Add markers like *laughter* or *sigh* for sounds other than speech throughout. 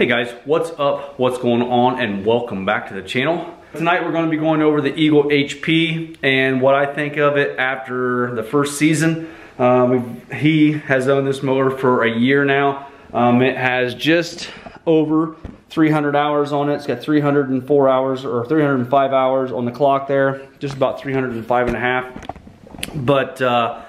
Hey guys, what's up? What's going on? And welcome back to the channel. Tonight we're going to be going over the Eagle HP and what I think of it after the first season. Um, he has owned this mower for a year now. Um, it has just over 300 hours on it. It's got 304 hours or 305 hours on the clock there. Just about 305 and a half. But uh,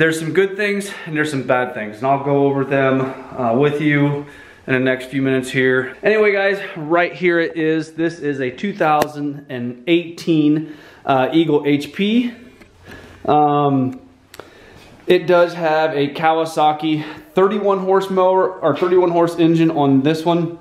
there's some good things and there's some bad things. And I'll go over them uh, with you in the next few minutes here. Anyway, guys, right here it is. This is a 2018 uh, Eagle HP. Um, it does have a Kawasaki 31 horse mower or 31 horse engine on this one.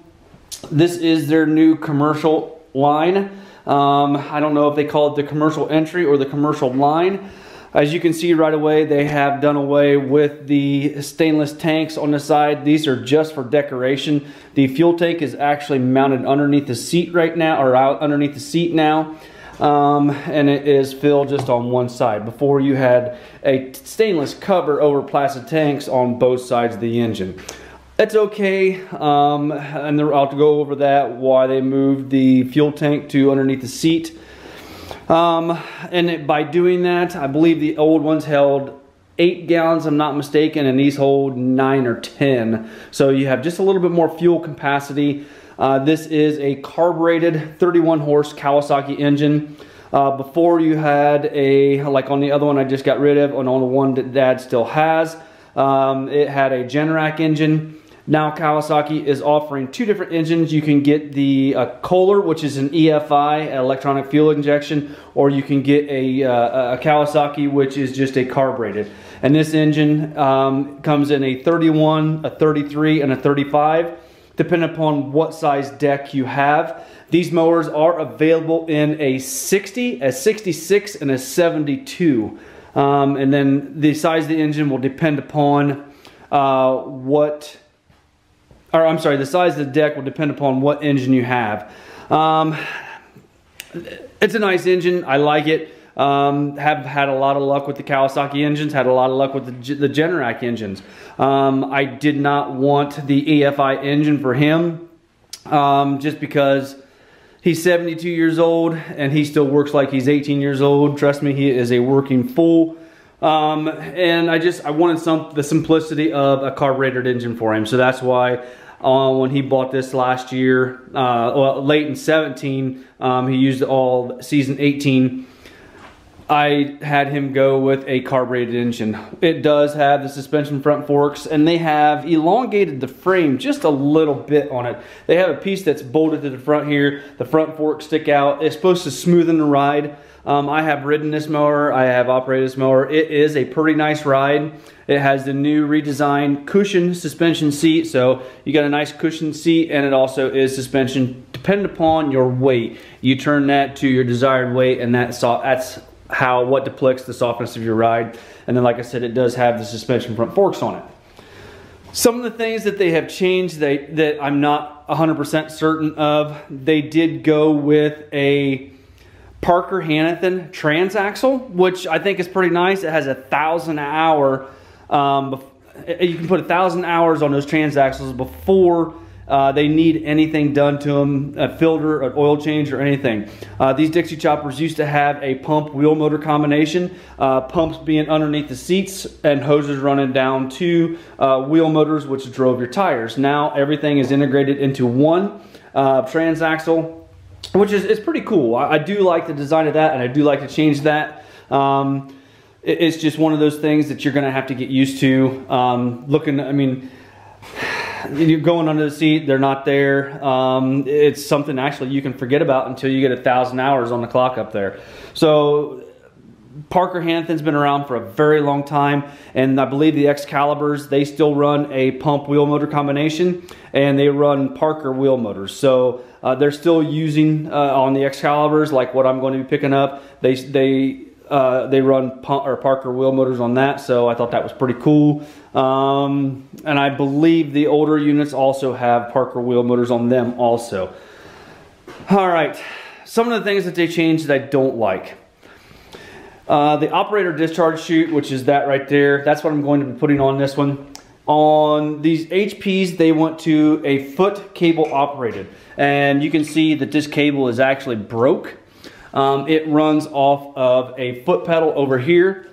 This is their new commercial line. Um, I don't know if they call it the commercial entry or the commercial line. As you can see right away, they have done away with the stainless tanks on the side. These are just for decoration. The fuel tank is actually mounted underneath the seat right now, or out underneath the seat now. Um, and it is filled just on one side. Before you had a stainless cover over plastic tanks on both sides of the engine. That's okay, um, and I'll go over that, why they moved the fuel tank to underneath the seat. Um, and it, by doing that, I believe the old ones held eight gallons, I'm not mistaken, and these hold nine or 10. So you have just a little bit more fuel capacity. Uh, this is a carbureted 31 horse Kawasaki engine. Uh, before you had a, like on the other one I just got rid of, and on the one that dad still has, um, it had a Generac engine. Now Kawasaki is offering two different engines. You can get the uh, Kohler, which is an EFI, electronic fuel injection, or you can get a, uh, a Kawasaki, which is just a carbureted. And this engine um, comes in a 31, a 33, and a 35, depending upon what size deck you have. These mowers are available in a 60, a 66, and a 72. Um, and then the size of the engine will depend upon uh, what or I'm sorry, the size of the deck will depend upon what engine you have. Um, it's a nice engine. I like it. Um, have had a lot of luck with the Kawasaki engines, had a lot of luck with the, the Generac engines. Um, I did not want the EFI engine for him um, just because he's 72 years old and he still works like he's 18 years old. Trust me, he is a working fool. Um, and I just, I wanted some, the simplicity of a carbureted engine for him. So that's why uh, when he bought this last year, uh, well, late in 17, um, he used all season 18. I had him go with a carbureted engine. It does have the suspension front forks and they have elongated the frame just a little bit on it. They have a piece that's bolted to the front here. The front forks stick out. It's supposed to smoothen the ride. Um, I have ridden this mower. I have operated this mower. It is a pretty nice ride. It has the new redesigned cushion suspension seat. So you got a nice cushion seat and it also is suspension depending upon your weight. You turn that to your desired weight and that's, that's how, what depicts the softness of your ride. And then like I said, it does have the suspension front forks on it. Some of the things that they have changed that, that I'm not 100% certain of, they did go with a Parker Hannifin transaxle, which I think is pretty nice. It has a thousand hour, um, you can put a thousand hours on those transaxles before uh, they need anything done to them, a filter, an oil change, or anything. Uh, these Dixie choppers used to have a pump wheel motor combination, uh, pumps being underneath the seats and hoses running down to uh, wheel motors, which drove your tires. Now everything is integrated into one uh, transaxle which is, is pretty cool. I, I, do like the design of that and I do like to change that. Um, it, it's just one of those things that you're gonna have to get used to. Um, looking, I mean, *sighs* you're going under the seat, they're not there. Um, it's something actually you can forget about until you get a thousand hours on the clock up there. So Parker Hannifin's been around for a very long time, and I believe the Xcalibers, they still run a pump wheel motor combination, and they run Parker wheel motors. So uh, they're still using uh, on the Xcalibers, like what I'm going to be picking up, they, they, uh, they run or Parker wheel motors on that, so I thought that was pretty cool. Um, and I believe the older units also have Parker wheel motors on them also. All right, some of the things that they changed that I don't like. Uh, the operator discharge chute, which is that right there, that's what I'm going to be putting on this one. On these HPs, they went to a foot cable operated. And you can see that this cable is actually broke. Um, it runs off of a foot pedal over here,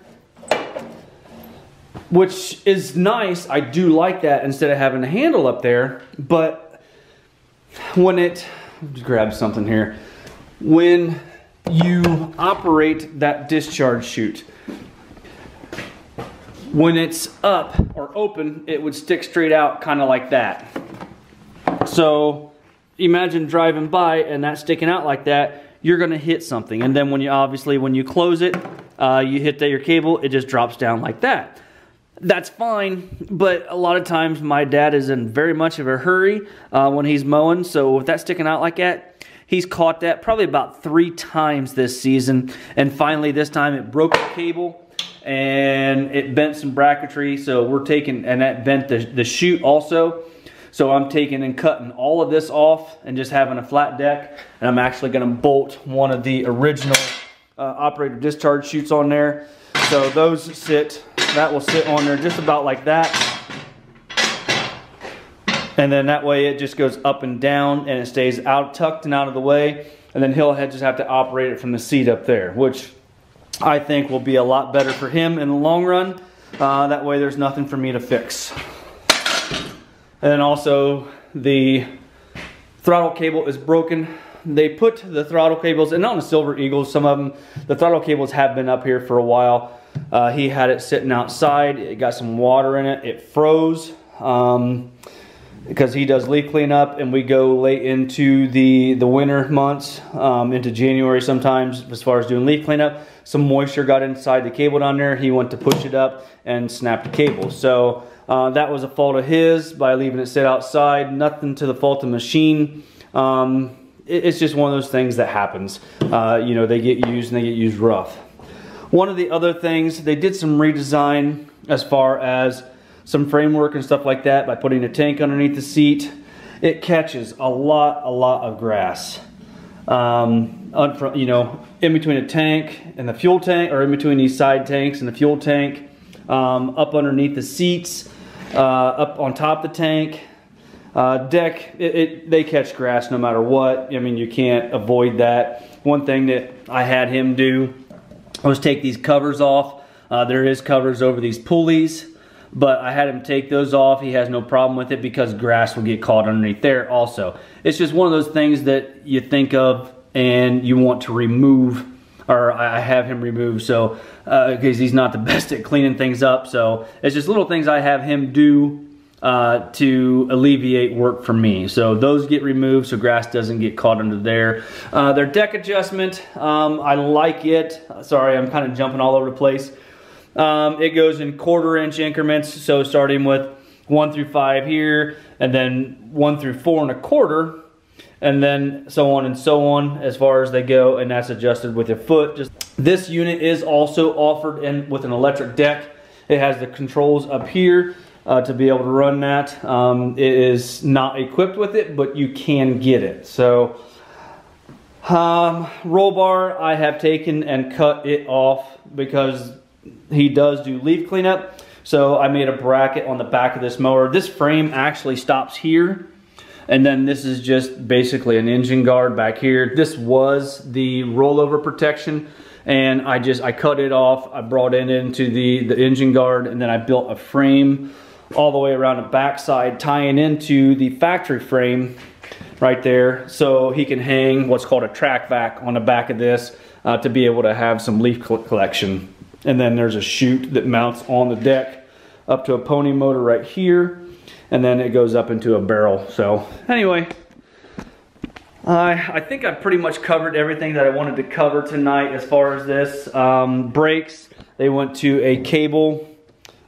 which is nice. I do like that instead of having a handle up there. But when it, grab something here. When you operate that discharge chute, when it's up or open, it would stick straight out kind of like that. So imagine driving by and that sticking out like that, you're gonna hit something. And then when you obviously, when you close it, uh, you hit that your cable, it just drops down like that. That's fine, but a lot of times my dad is in very much of a hurry uh, when he's mowing. So with that sticking out like that, he's caught that probably about three times this season. And finally this time it broke the cable and it bent some bracketry. So we're taking, and that bent the, the chute also. So I'm taking and cutting all of this off and just having a flat deck. And I'm actually gonna bolt one of the original uh, operator discharge chutes on there. So those sit, that will sit on there just about like that. And then that way it just goes up and down and it stays out tucked and out of the way. And then he'll just have to operate it from the seat up there, which I think will be a lot better for him in the long run. Uh, that way there's nothing for me to fix. And then also the throttle cable is broken. They put the throttle cables, and on the Silver Eagles, some of them, the throttle cables have been up here for a while. Uh, he had it sitting outside. It got some water in it. It froze. Um, because he does leaf cleanup and we go late into the, the winter months, um, into January sometimes as far as doing leaf cleanup. Some moisture got inside the cable down there. He went to push it up and snapped the cable. So uh, that was a fault of his by leaving it sit outside. Nothing to the fault of the machine. Um, it, it's just one of those things that happens. Uh, you know, they get used and they get used rough. One of the other things, they did some redesign as far as some framework and stuff like that by putting a tank underneath the seat. It catches a lot, a lot of grass. Um, you know, in between a tank and the fuel tank, or in between these side tanks and the fuel tank, um, up underneath the seats, uh, up on top the tank. Uh, deck, it, it, they catch grass no matter what. I mean, you can't avoid that. One thing that I had him do was take these covers off. Uh, there is covers over these pulleys but I had him take those off. He has no problem with it because grass will get caught underneath there also. It's just one of those things that you think of and you want to remove or I have him remove so because uh, he's not the *laughs* best at cleaning things up so it's just little things I have him do uh, to alleviate work for me. So those get removed so grass doesn't get caught under there. Uh, their deck adjustment, um, I like it. Sorry, I'm kind of jumping all over the place. Um, it goes in quarter inch increments, so starting with one through five here, and then one through four and a quarter, and then so on and so on as far as they go, and that's adjusted with your foot. Just This unit is also offered in with an electric deck. It has the controls up here uh, to be able to run that. Um, it is not equipped with it, but you can get it. So, um, roll bar, I have taken and cut it off because he does do leaf cleanup. So I made a bracket on the back of this mower. This frame actually stops here. And then this is just basically an engine guard back here. This was the rollover protection and I just, I cut it off. I brought it into the, the engine guard and then I built a frame all the way around the backside tying into the factory frame right there so he can hang what's called a Trac Vac on the back of this uh, to be able to have some leaf collection. And then there's a chute that mounts on the deck up to a pony motor right here. And then it goes up into a barrel. So anyway, I, I think I've pretty much covered everything that I wanted to cover tonight as far as this. Um, brakes, they went to a cable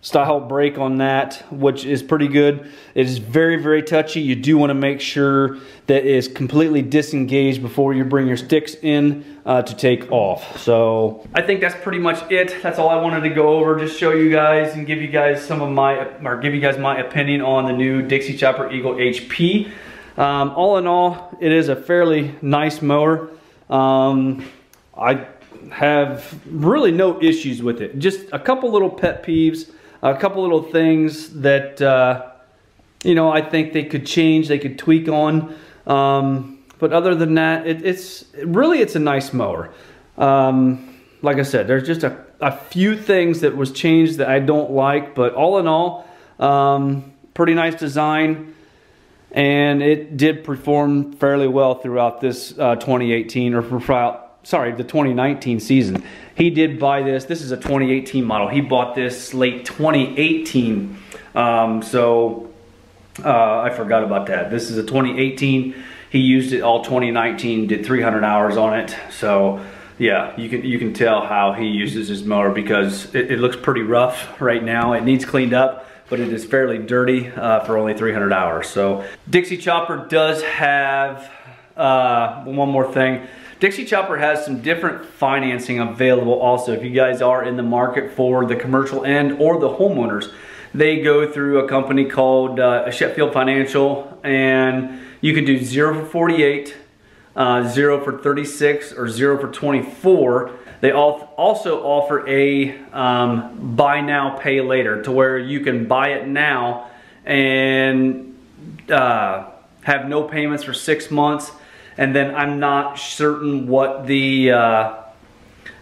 style brake on that, which is pretty good. It is very, very touchy. You do want to make sure that is completely disengaged before you bring your sticks in uh, to take off. So I think that's pretty much it. That's all I wanted to go over, just show you guys and give you guys some of my, or give you guys my opinion on the new Dixie Chopper Eagle HP. Um, all in all, it is a fairly nice mower. Um, I have really no issues with it. Just a couple little pet peeves A couple little things that, uh, you know, I think they could change, they could tweak on. Um, but other than that, it, it's really, it's a nice mower. Um, like I said, there's just a, a few things that was changed that I don't like, but all in all, um, pretty nice design and it did perform fairly well throughout this uh, 2018 or sorry, the 2019 season. He did buy this. This is a 2018 model. He bought this late 2018. Um, so uh, I forgot about that. This is a 2018. He used it all 2019, did 300 hours on it. So yeah, you can you can tell how he uses his mower because it, it looks pretty rough right now. It needs cleaned up but it is fairly dirty uh, for only 300 hours. So Dixie Chopper does have uh, one more thing. Dixie Chopper has some different financing available also if you guys are in the market for the commercial end or the homeowners. They go through a company called uh, Sheffield Financial and you can do 0 for 48, uh, 0 for 36, or 0 for 24 they also offer a um, buy now, pay later to where you can buy it now and uh, have no payments for six months. And then I'm not certain what the uh,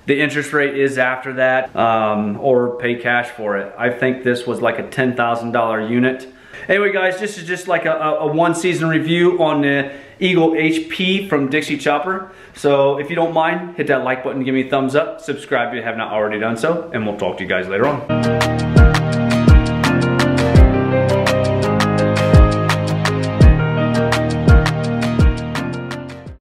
the interest rate is after that um, or pay cash for it. I think this was like a $10,000 unit. Anyway guys, this is just like a, a one season review on the Eagle HP from Dixie Chopper. So if you don't mind, hit that like button, give me a thumbs up, subscribe if you have not already done so, and we'll talk to you guys later on.